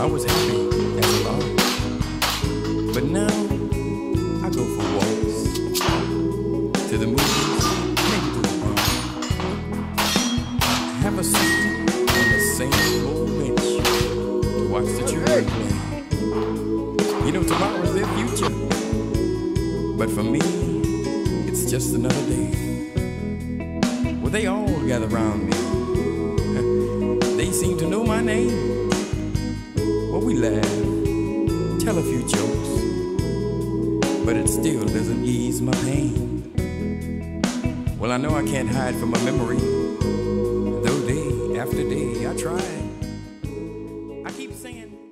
I was happy as lark. But now I go for walks to the movies, maybe to the park. Have a seat on the same old bench to watch the children play. You know, tomorrow's their future. But for me, it's just another day. Well, they all gather around me. They seem to know my name we laugh, tell a few jokes, but it still doesn't ease my pain. Well, I know I can't hide from my memory, though day after day I try. I keep singing.